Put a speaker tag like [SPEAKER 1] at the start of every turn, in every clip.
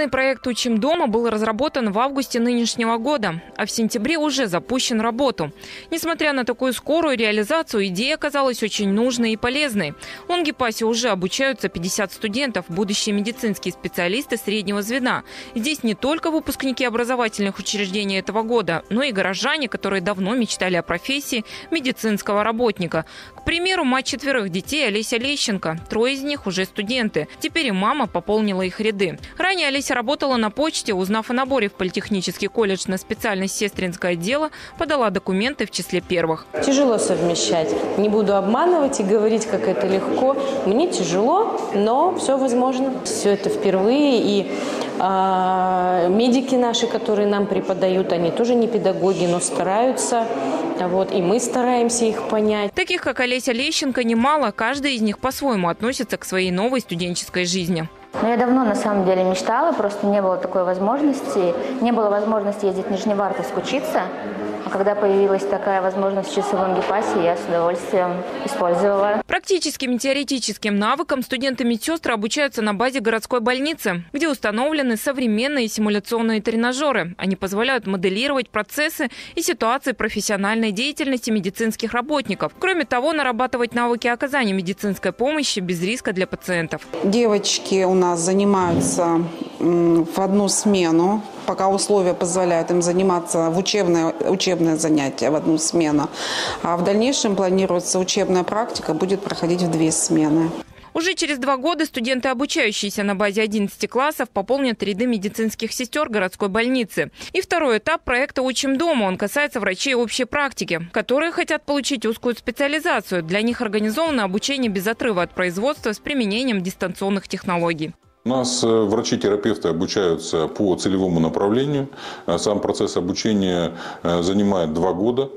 [SPEAKER 1] Пилотный проект «Учим дома» был разработан в августе нынешнего года, а в сентябре уже запущен работу. Несмотря на такую скорую реализацию, идея оказалась очень нужной и полезной. В Лонгипасе уже обучаются 50 студентов, будущие медицинские специалисты среднего звена. Здесь не только выпускники образовательных учреждений этого года, но и горожане, которые давно мечтали о профессии медицинского работника. К примеру, мать четверых детей Олеся Лещенко. Трое из них уже студенты. Теперь и мама пополнила их ряды. Ранее Олеся работала на почте, узнав о наборе в политехнический колледж на специальность сестринское дело, подала документы в числе первых.
[SPEAKER 2] Тяжело совмещать. Не буду обманывать и говорить, как это легко. Мне тяжело, но все возможно. Все это впервые. И э, медики наши, которые нам преподают, они тоже не педагоги, но стараются. Вот, и мы стараемся их понять.
[SPEAKER 1] Таких, как Олеся Лещенко, немало. Каждый из них по-своему относится к своей новой студенческой жизни.
[SPEAKER 3] Но я давно на самом деле мечтала, просто не было такой возможности. Не было возможности ездить в Нижневартовск учиться. А когда появилась такая возможность учиться в Лангепасе, я с удовольствием использовала.
[SPEAKER 1] Практическим и теоретическим навыкам студенты медсестры обучаются на базе городской больницы, где установлены современные симуляционные тренажеры. Они позволяют моделировать процессы и ситуации профессиональной деятельности медицинских работников. Кроме того, нарабатывать навыки оказания медицинской помощи без риска для пациентов.
[SPEAKER 4] Девочки у нас занимаются в одну смену, пока условия позволяют им заниматься в учебное, учебное занятие в одну смену. А в дальнейшем планируется учебная практика будет проходить в две смены.
[SPEAKER 1] Уже через два года студенты, обучающиеся на базе 11 классов, пополнят ряды медицинских сестер городской больницы. И второй этап проекта «Учим дома». Он касается врачей общей практики, которые хотят получить узкую специализацию. Для них организовано обучение без отрыва от производства с применением дистанционных технологий.
[SPEAKER 5] У нас э, врачи-терапевты обучаются по целевому направлению. Э, сам процесс обучения э, занимает два года.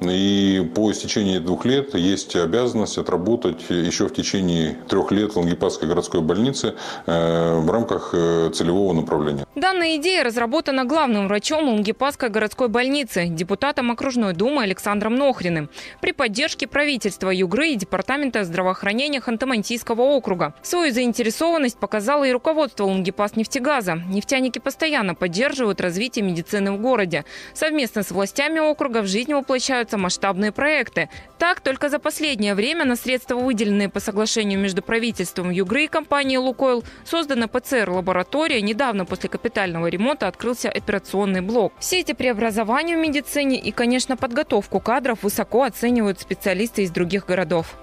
[SPEAKER 5] И по истечении двух лет есть обязанность отработать еще в течение трех лет в Лангепасской городской больнице в рамках целевого направления.
[SPEAKER 1] Данная идея разработана главным врачом Лангепасской городской больницы, депутатом окружной думы Александром Нохриным, при поддержке правительства Югры и Департамента здравоохранения Ханты-Мансийского округа. Свою заинтересованность показала и руководство Лунгипас нефтегаза. Нефтяники постоянно поддерживают развитие медицины в городе. Совместно с властями округа в жизнь воплощаются масштабные проекты. Так, только за последнее время на средства, выделенные по соглашению между правительством Югры и компанией «Лукойл», создана ПЦР-лаборатория. Недавно после капитального ремонта открылся операционный блок. Все эти преобразования в медицине и, конечно, подготовку кадров высоко оценивают специалисты из других городов.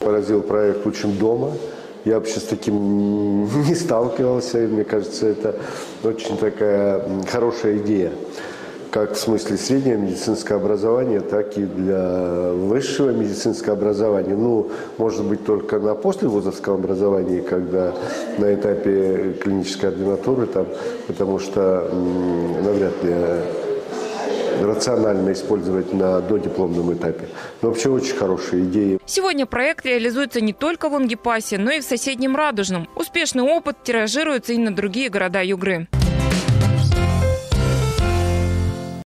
[SPEAKER 6] Поразил проект «Учим дома». Я вообще с таким не сталкивался, и мне кажется, это очень такая хорошая идея как в смысле среднего медицинского образования, так и для высшего медицинского образования. Ну, может быть, только на послевузовском образовании, когда на этапе клинической ординатуры, там, потому что навряд ли рационально использовать на додипломном этапе. Но вообще очень хорошая идея.
[SPEAKER 1] Сегодня проект реализуется не только в Лангепасе, но и в соседнем Радужном. Успешный опыт тиражируется и на другие города Югры.